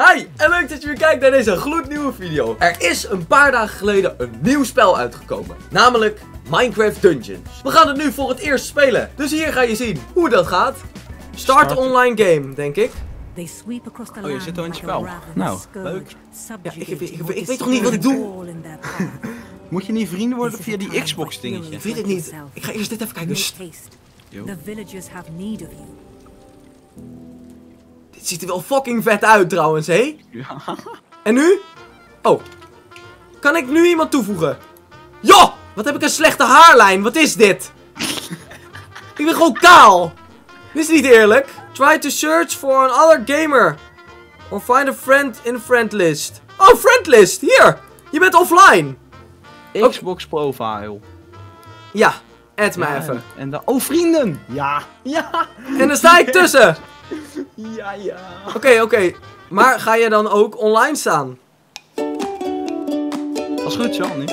Hi, en leuk dat je weer kijkt naar deze gloednieuwe video. Er is een paar dagen geleden een nieuw spel uitgekomen, namelijk Minecraft Dungeons. We gaan het nu voor het eerst spelen, dus hier ga je zien hoe dat gaat. Start Start. online game, denk ik. They sweep across the Oh, je zit al in het spel. Nou, leuk. Ja, ik- ik- ik- what ik weet toch niet wat ik doe? Moet je niet vrienden worden via die Xbox dingetje? Ik weet het niet. Ik ga eerst dit even kijken. Make Sst, haste. Yo. Ziet er wel fucking vet uit trouwens, hé? Ja. En nu? Oh. Kan ik nu iemand toevoegen? Ja! Wat heb ik een slechte haarlijn? Wat is dit? ik ben gewoon kaal. Dit is niet eerlijk. Try to search for another gamer. Or find a friend in friend list. Oh, friend list. Hier. Je bent offline. Xbox profile. Ja. Add me Ja, even. En, de... Oh, vrienden! Ja. Ja. En dan sta ik tussen. Ja, ja. Oké, oké. Maar ga je dan ook online staan? Dat is goed zo, nu.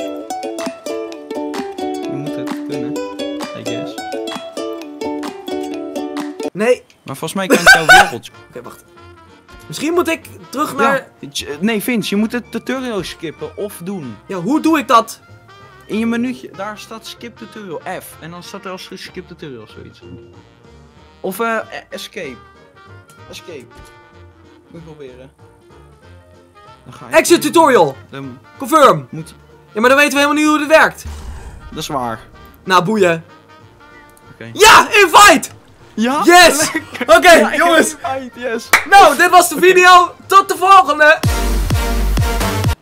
Je moet het kunnen. I guess. Nee. Oké, Maar volgens mij kan ik jouw wereld... wacht. Misschien moet ik terug naar... Ja. Nee, Vince, je moet het tutorial skippen of doen. Ja, hoe doe ik dat? In je menuutje, daar staat skip tutorial, F. En dan staat er als skip tutorial zoiets. Of eh, escape. Escape. Moet proberen. Dan ga je... Exit tutorial. Dan Confirm. moet... Ja, maar dan weten we helemaal niet hoe dit werkt. Dat is waar. Nou, boeien. Ja, invite! Ja? Yes! Oké, jongens. yes. Nou, dit was de video. Tot de volgende.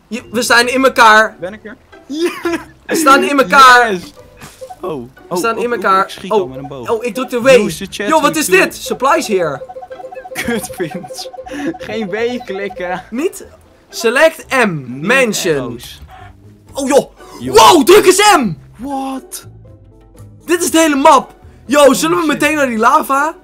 Je- we staan in elkaar. Ben ik er? We staan in elkaar. Yes. Oh. We staan in elkaar. Ik schiet al Oh, met een boog. oh, ik druk de W. Yo, wat is dit? Supplies here. Geen B klikken. Niet? Select M. Mansion. Oh, joh. Wow, druk eens M. What? Dit is de hele map. Yo, zullen we meteen naar die lava?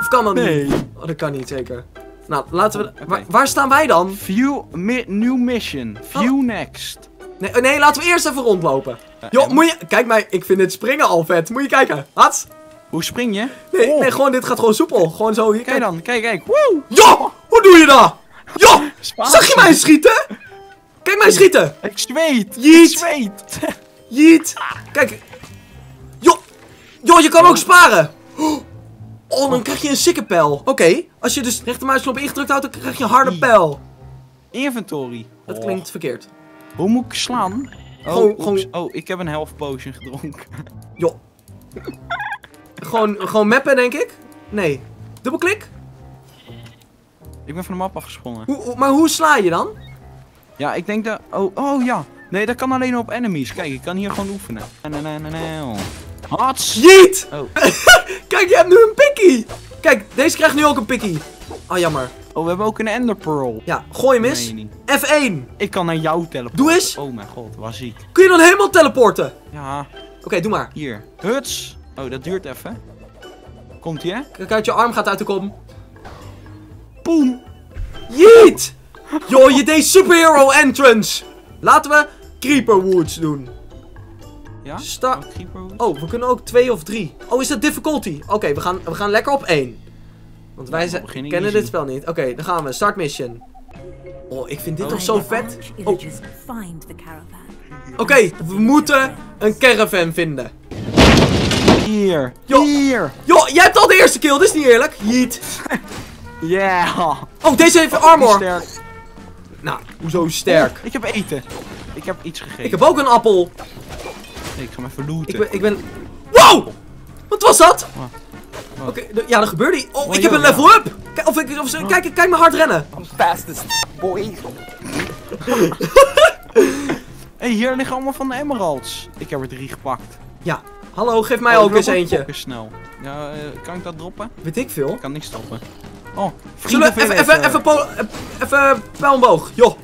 Of kan dat Nee. niet? Oh, dat kan niet, zeker. Nou, laten we... Waar, waar staan wij dan? View, mi- new mission. View Oh. next. Nee, nee, laten we eerst even rondlopen. Yo, en? moet je... Kijk mij, ik vind dit springen al vet. Moet je kijken. Hats. Hoe spring je? Nee, Oh. nee, gewoon, dit gaat gewoon soepel. Gewoon zo, hier, Kijk kijk. dan, kijk, kijk. Woe! Yo, hoe doe je dat? Spatie. zag je mij schieten? Kijk mij schieten. Ik zweet. Jeet. Ik zweet. Jeet. Kijk. Yo, yo, je kan ook sparen. Oh, dan krijg je een sikke pijl. Oké, als je dus rechtermuisknop ingedrukt houdt, dan krijg je een harde pijl. Inventory. Dat Oh. klinkt verkeerd. Hoe moet ik slaan? Oh, gewoon- oh, ik heb een health potion gedronken. Yo. gewoon, gewoon mappen, denk ik. Nee. Dubbelklik? Ik ben van de map afgesprongen. Hoe, maar hoe sla je dan? Ja, ik denk dat... Oh, oh ja. Nee, dat kan alleen op enemies. Kijk, ik kan hier gewoon oefenen. Na. Hats. Jeet! Oh. Kijk, je hebt nu een pikkie! Kijk, deze krijgt nu ook een pikkie. Oh, jammer. oh, we hebben ook een ender pearl. Ja, gooi hem eens. niet. F1. Ik kan naar jou teleporten. Doe eens. Oh mijn god, waar ziek. Kun je dan helemaal teleporten? Ja, Oké, doe maar. hier. Huts. Oh, dat duurt even. Komt ie, hè? Kijk uit, je arm gaat uit de kom. Boom. Jeet! Yo, je deed superhero entrance. Laten we Creeper Woods doen. Ja? Sta- Oh, creeper. Oh, we kunnen ook twee of drie. Oh, is dat difficulty? Oké, we, gaan, we gaan lekker op één. Want wij kennen easy. dit spel niet. Oké, dan gaan we. Start mission. Oh, ik vind dit toch zo vet. Oh. Oké, we moeten een caravan vinden. Hier. Yo. Hier. Yo, jij hebt al de eerste kill, dit is niet eerlijk. Jeet. Yeah. Oh, deze heeft armor. Sterk. Nou, hoezo sterk? Oh, ik heb eten. Ik heb iets gegeten. Ik heb ook een appel. Nee, ik ga hem even looten. Ik ben, ik ben... Wow! Wat was dat? Oké, ja, dat gebeurde. Oh, Oh, ik heb een level up! Kijk, of ik, of kijk, kijk me hard rennen. fastest boy. hey, hier liggen allemaal van de emeralds. Ik heb er drie gepakt. Ja, hallo, geef mij Oh, ook eens eentje. snel. Ja, eh, kan ik dat droppen? Weet ik veel. Ik kan niks stoppen. Oh, Zullen we even, even, even, pol- even pijl en boog. Joh.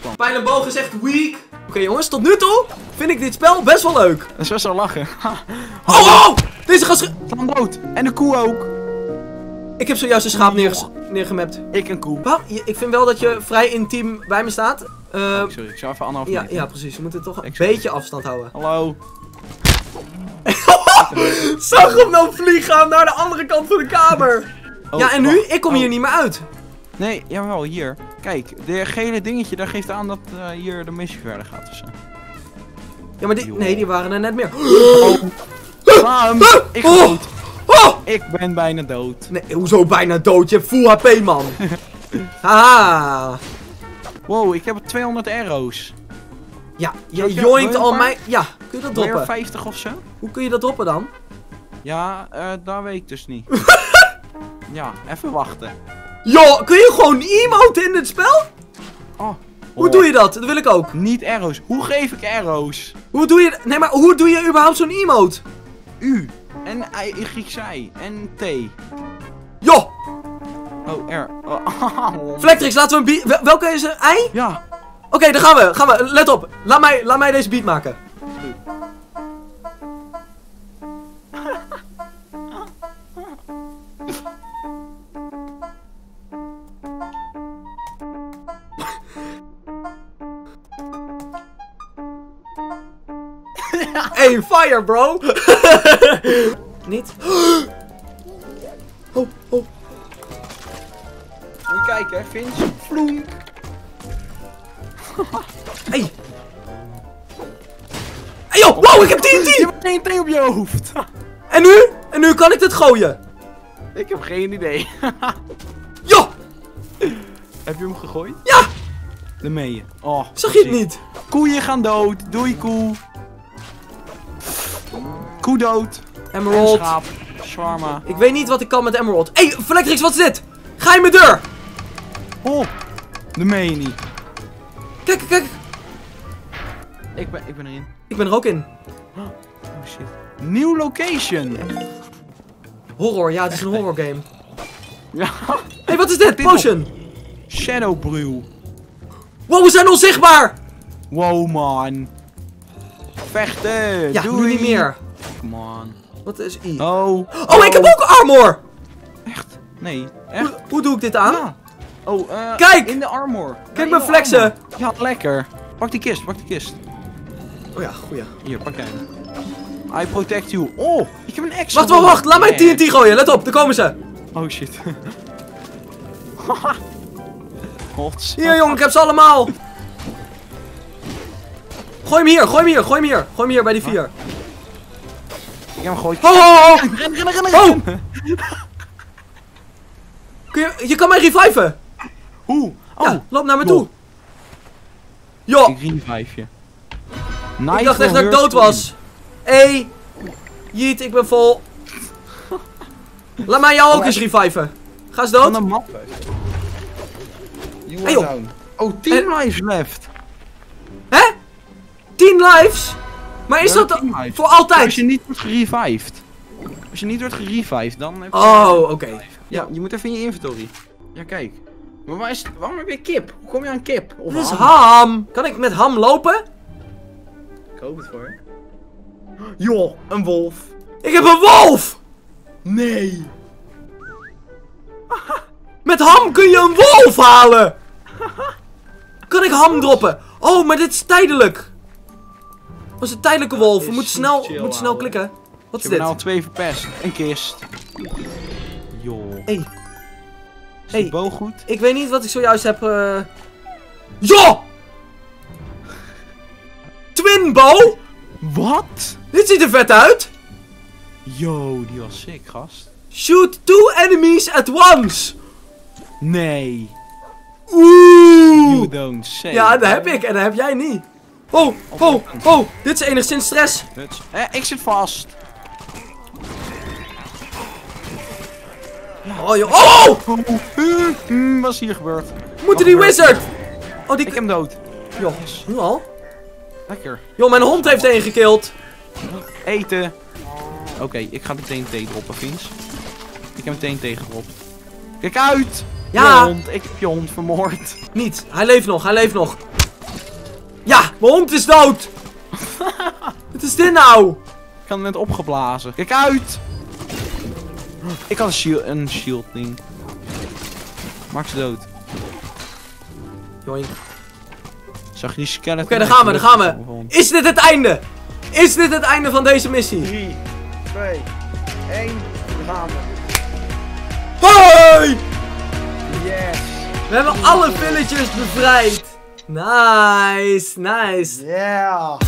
plan. Pijl en boog is echt weak. Oké jongens, tot nu toe vind ik dit spel best wel leuk. Dat is best wel lachen. Oh, oh! Deze gast... Van dood. En de koe ook. Ik heb zojuist een schaap neerges- neergemapt. Ik een koe. Je- ik vind wel dat je vrij intiem bij me staat. Eh, Oh, sorry, ik zou even anderhalf ja, meter. ja, precies. We moeten toch een beetje afstand houden. Hallo. Zag hem nou vliegen naar de andere kant van de kamer. Oh, ja, en nu? Ik kom Oh. hier niet meer uit. Nee, jawel, hier. Kijk, de gele dingetje, daar geeft aan dat eh, hier de missie verder gaat. Dus, eh. Ja, maar die, nee, die waren er net meer. Hem! Ik Oh! dood. Oh! Ik ben bijna dood. Nee, hoezo bijna dood? Je hebt full HP, man. Haha. Wow, ik heb 200 arrows. Ja, je joint al mijn... Ja, kun je dat droppen? 50 of zo? Hoe kun je dat droppen dan? Ja, eh dat weet ik dus niet. ja, even wachten. Yo, kun je gewoon emoten in het spel? Oh. Hoe doe je dat? Dat wil ik ook. Niet arrows. Hoe geef ik arrows? Hoe doe je... Nee, maar hoe doe je überhaupt zo'n emote? U. En I, Grieks I. En T. Yo, Oh, R. Oh. Flectrix, laten we een beat... wel- Welke is er? Ei? Ja. Oké, dan gaan we. Gaan we. Let op. Laat mij, laat mij deze beat maken. Hey, fire, bro! Niet? Oh, oh. Moet je kijken, hè, Vince. Vloenk. Hey! Hey, joh! Wow, ik heb Je TNT! hebt geen T op je hoofd. En nu? En nu kan ik dit gooien. ik heb geen idee. Yo! heb je hem gegooid? Ja! De mee. Oh, Zag je het niet? Koeien gaan dood. Doei, koe. Koe dood. En Emerald. schaap. Shawarma. Ik weet niet wat ik kan met Emerald. Hey, Flectrix, wat is dit? Ga in mijn deur! Oh, de meen je niet. Kijk, kijk, kijk. Ik ben, ik ben erin. Ik ben er ook in. Oh shit. Nieuw location. Horror, ja, het is een horror game. Ja. hey, wat is dit? Dit Potion. Shadow Brew. Wow, we zijn onzichtbaar! Wow man. Vechten. Ja, Doei. nu niet meer. Come on. Wat is I? Oh. Oh, ik heb ook armor! Echt? Nee. Echt? Hoe, hoe doe ik dit aan? Ja. Oh, eh. Kijk! In de armor. Kijk mijn flexen. armor. Ja, lekker. Pak die kist, pak die kist. Oh ja, goeie. Hier, pak jij hem. I protect you. Oh, ik heb een extra. Wacht, wacht, wacht. Laat mij. TNT gooien. Let op, daar komen ze. Oh shit. Hier, jongen, ik heb ze allemaal. Gooi hem hier, gooi hem hier, gooi hem hier. Gooi hem hier bij die vier. Ik heb hem gegooid. Ho, ho, ho! Ren, Oh! Kun je, je kan mij reviven. Hoe? Oh, Ja, loop naar me toe. Yo, ik revive je. ik dacht echt dat ik dood was. Hey, Jeet, ik ben vol. Laat mij jou ook Oh, eens reviven. Ga eens Van dood. de map. You Hey, joh. down. Oh, 10 lives left. Hè? 10 lives? Maar is dat 10 lives. voor altijd? Als je niet wordt gerevived. Als je niet wordt gerevived, dan heb je... Oh, oké. Ja, je moet even in je inventory. Ja, kijk. Maar waar is, waarom heb je kip? Hoe kom je aan kip? Of Dit is ham? ham. Kan ik met ham lopen? Ik hoop het voor. Joh, een wolf. Ik heb een wolf! Nee. Met ham kun je een wolf halen! Kan ik ham droppen? Oh, maar dit is tijdelijk. Dat is een tijdelijke wolf. We moeten snel, chill, moeten snel ouwe. klikken. Wat Ik is heb er nou dit? twee verpest. Een kist. Joh. Hey, Is Hey. boog goed? ik weet niet wat ik zojuist heb... eh Ja! Twin bow? Wat? Dit ziet er vet uit. Yo, die was sick, gast. Shoot two enemies at once. Nee. Oeh. You don't say. Ja, dat heb ik en dat heb jij niet. Oh, oh, oh. Dit is enigszins stress. Eh, ik zit vast. Oh, joh. Oh! Wat is hier gebeurd? Moeten die wizard. Oh, die... Ik hem dood. Joh, nu al? Lekker. Joh, mijn hond heeft één gekild. Eten. Oké, ik ga meteen thee droppen, Vince. Ik heb meteen thee gedropt. Kijk uit! Ja. Je hond. Ik heb je hond vermoord. Niet. Hij leeft nog, hij leeft nog. Mijn hond is dood. Wat is dit nou? Ik had hem net opgeblazen. Kijk uit! Ik had een shield, een shield ding. Ze dood. Joink. Zag je die skeleton? Oké, daar gaan we, daar gaan we. Is dit het einde? Is dit het einde van deze missie? 3, 2, 1, gaan we. Hey! Yes! We hebben alle villagers bevrijd. Nice, nice. Yeah.